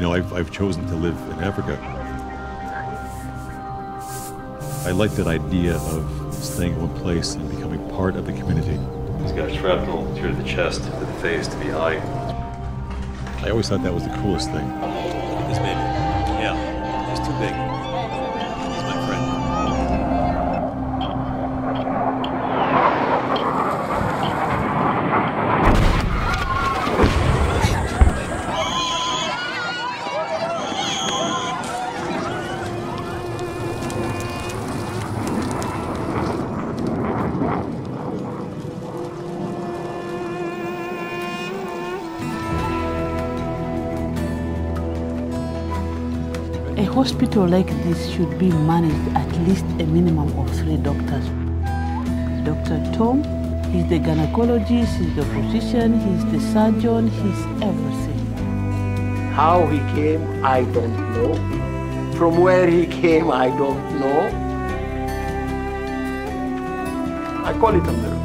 you know, I've, I've chosen to live in Africa. I like that idea of staying in one place and becoming part of the community. He's got a shrapnel to the chest, to the face, to the eye. I always thought that was the coolest thing. This baby. Yeah, he's too big. A hospital like this should be managed at least a minimum of three doctors. Dr. Tom, he's the gynecologist, he's the physician, he's the surgeon, he's everything. How he came, I don't know. From where he came, I don't know. I call it a miracle.